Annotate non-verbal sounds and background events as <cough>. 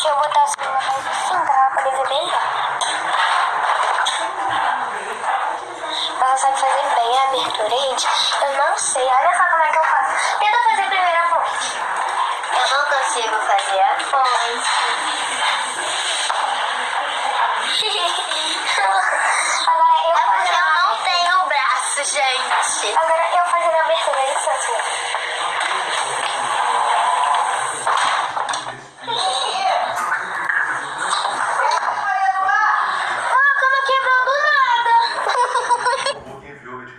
Deixa eu botar o celular mais assim pra poder ver. Mas sabe fazer bem a abertura, gente. Eu não sei. Olha só como é que eu faço. Tenta fazer primeiro a ponte. Eu não consigo fazer a ponte. <laughs> Agora eu é Agora eu não tenho braço, gente. Agora eu recebeu o medicamento.